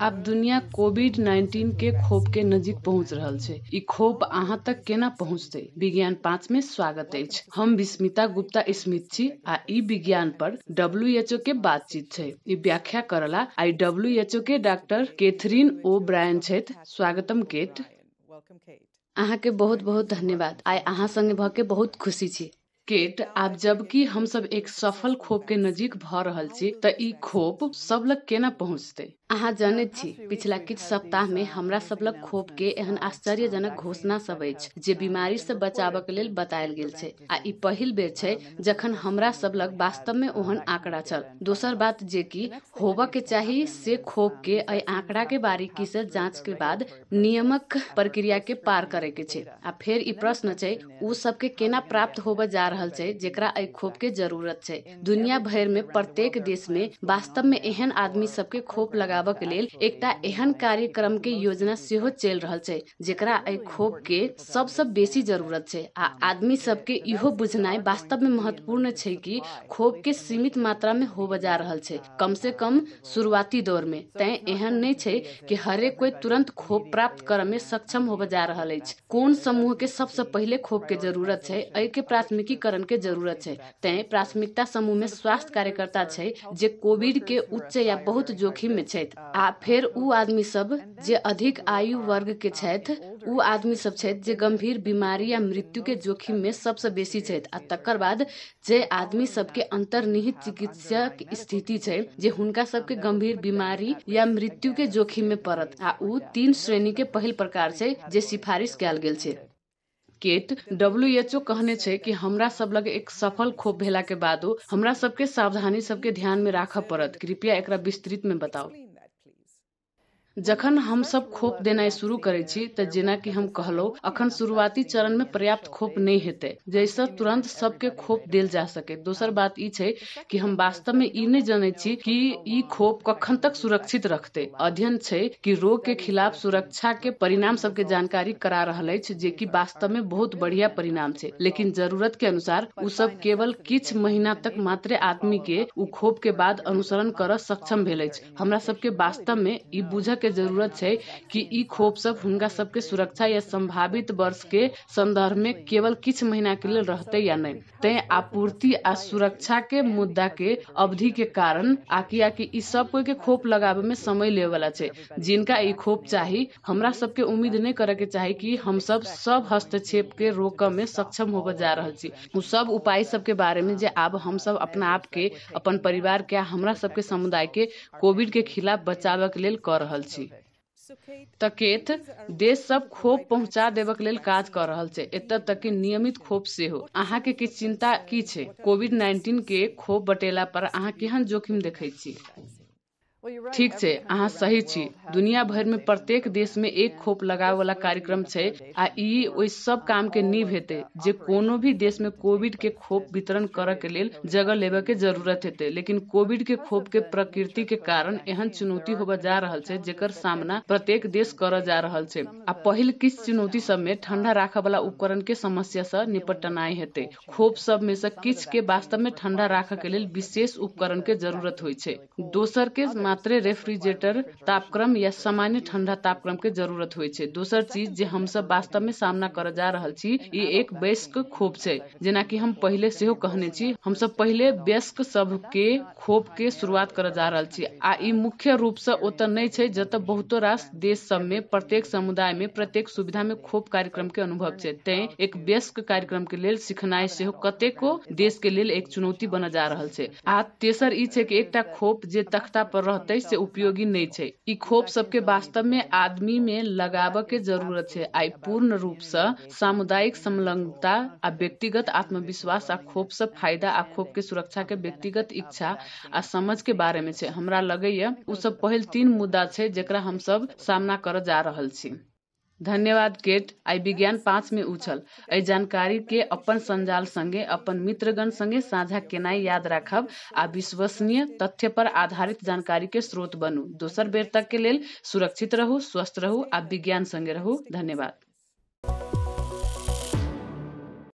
आब दुनिया कोविड 19 के खोप के नजीक पहुँच रहल छै। ई खोप अहाँ तक केना पहुँचते? विज्ञान पाँच में स्वागत अछि। हम विस्मिता गुप्ता स्मिथ छी आ ई विज्ञान पर डब्ल्यूएचओ के बातचीत छै। ई व्याख्या करला आई डब्ल्यूएचओ के डॉक्टर केथरीन ओ ब्रायन छथि। स्वागतम केट. अहाँ के बहुत बहुत धन्यवाद। आइ अहाँ संगे भ के बहुत खुशी छी। केट आब जबकि हम सब एक सफल खोप के नजीक भ रहल छी त ई खोप सब लग केना पहुँचते? अहाँ जानैत छी पिछला किछु सप्ताह में हमरा सब लग खोप के एहन आश्चर्यजनक घोषणा सब अछि जे बीमारी से बचाव के लेल बतायल गेल छै आ ई पहिल बेर छै जखन हमरा सब लग वास्तव में ओहन आंकड़ा छल। दोसर बात जे कि होबऽ के चाही से खोप के एहि आंकड़ा के बारीकी से जाँच के बाद नियमक प्रक्रिया के पार करे के छै। आ फेर ई प्रश्न छै उ सब के केना प्राप्त होबऽ जा रहल छै जेकरा एहि खोप के ज़रूरत छै। दुनिया भर में प्रत्येक देश में वास्तव में एहन आदमी सबके खोप लगाबऽ के लेल एकटा एहन कार्यक्रम के योजना सेहो चलि रहल छै, जेकरा एहि खोप के सबसँ बेसी ज़रूरत छै। आ आदमी सबके इहो बुझनाइ वास्तव में महत्वपूर्ण छै कि खोप के सीमित मात्रा में होबऽ जा रहल छै कम से कम शुरुआती दौर में तैं एहन नहि छै कि हरेक कोई तुरंत खोप प्राप्त करऽ में सक्षम होबऽ जा रहल अछि। कोन समूह के सबसँ पहिले खोप के ज़रूरत छै, एहि के प्राथमिकीकरण के ज़रूरत छै। तैं प्राथमिकता समूह में स्वास्थ्य कार्यकर्ता छै, जे कोविड के उच्च या बहुत जोखिम में छथि। आ फेर उ आदमी सब जे अधिक आयु वर्ग के छथि, उ आदमी सब छथि जे गंभीर बीमारी या मृत्यु के जोखिम में सबसँ बेसी छथि। आ तकर बाद जे आदमी सब सबके अंतर्निहित चिकित्सक स्थिति छै, जे हुनका सबके गंभीर बीमारी या मृत्यु के जोखिम में पड़त। आ उ तीन श्रेणी के पहिल प्रकार छै जे सिफारिश कयल गेल छै। केट डब्ल्यूएचओ कहने छै कि हमरा सब लग एक सफल खोप भेला के बादो हमरा सबके सावधानी सबके ध्यान में राखऽ पड़त। कृपया एकरा विस्तृत में please. जखन हम सब खोप देनाइ शुरू करै तऽ जेना कि हम कहलहुँ, अखन शुरुआती चरण में पर्याप्त खोप नहीं हेतै जैसे तुरंत सबके खोप देल जा सके। दोसर बात छै कि हम वास्तव में ई नहीं जानै छी कि ई खोप कखन तक सुरक्षित रखते। अध्ययन छै कि रोग के खिलाफ सुरक्षा के परिणाम सबके जानकारी करा रहल जे कि वास्तव में बहुत बढ़िया परिणाम छै, लेकिन ज़रूरत के अनुसार उ सब केवल किछ महीना तक मात्र आदमी के उ खोप के बाद अनुसरण करऽ सक्षम भेल हमरा सबके वास्तव में ई बुझ के ज़रूरत छै कि ई खोप सब हुनका सबके सुरक्षा या संभावित वर्ष के संदर्भ में केवल किछ महीना के लेल रहते या नहीं। तैं आपूर्ति आ सुरक्षा के मुद्दा के अवधि के कारण आकिया कि ई सब कोई के खोप लगाबे में समय लेवे वाला छै। जिनका ई खोप चाही, हमरा सबके उम्मीद नहीं करे के चाही कि हम सब सब हस्तक्षेप के रोकऽ में सक्षम होबे जा रहल छी। उ सब उपाय सब के बारे में जे आब हम सब अपना आप के, अपन परिवार के आ हमरा सबके समुदाय के कोविड के खिलाफ बचाव के लेल कर रहल छी। Kate, तकेत देश सब खोप पहुँचा देवक लेल काज कर रहल छै। एत तक कि नियमित खोप सेहो। अहाँ के किछु चिंता की छै? कोविड 19 के खोप बटेला पर अहाँ केहन जोखिम देखै छी. ठीक छै अहाँ सही छी। दुनिया भर में प्रत्येक देश में एक खोप लगावे वाला कार्यक्रम छै आ ई ओइ सब काम के नींव हेतै जे कोनो भी देश में कोविड के खोप वितरण करऽ के लेल जगह लेबे के ज़रूरत हेतै लेकिन कोविड के खोप के प्रकृति के कारण एहन चुनौती होबे जा रहल छै जेकर सामना प्रत्येक देश करऽ जा रहल छै। आ पहिल किछ चुनौती सब में ठंडा राखऽ वाला उपकरण के समस्या से निपटनाइ हेतै। खोप सब में से किछ के वास्तव में ठंडा राखऽ के लेल विशेष उपकरण के ज़रूरत होइ छै दोसर के मात्र रेफ्रिजरेटर, तापक्रम या सामान्य ठंडा तापक्रम के ज़रूरत छै। दोसर चीज़ जे हम सब वास्तव में सामना करऽ जा रहल छी, ई एक वयस्क खोप छै जेना कि हम पहिले सेहो कहने छी हम सब पहिले वयस्क सब के खोप के शुरुआत करऽ जा रहल छी, आ ई मुख्य रूप से ओतऽ नहीं छै जतऽ बहुतो रास देश सब में प्रत्येक समुदाय में प्रत्येक सुविधा में खोप कार्यक्रम के अनुभव छै। तैं एक वयस्क कार्यक्रम के लेल सिखनाइ सेहो कतेको देश के लेल एक चुनौती बनऽ जा रहल छै। आ तेसर ई छै खोप जे तख्ता पर रहतै से उपयोगी नहीं छै ई खोप सबके वास्तव में आदमी में लगाव के ज़रूरत है। आई पूर्ण रूप से सामुदायिक संलग्नता आ व्यक्तिगत आत्मविश्वास आ खोप से फ़ायदा आ खोप के सुरक्षा के व्यक्तिगत इच्छा आ समझ के बारे में छै। हमरा लगैया, उ सब पहिल तीन मुद्दा छै जरा हम सब सामना कर जा रहल छी। धन्यवाद केट आई विज्ञान पाँच में उछल। एहि जानकारी के अपन संजाल संगे, अपन मित्रगण संगे साझा केनाइ याद राखब आ विश्वसनीय तथ्य पर आधारित जानकारी के स्रोत बनू। दोसर बेर तक के लेल सुरक्षित रहू, स्वस्थ रहू आ विज्ञान संगे रहू। धन्यवाद।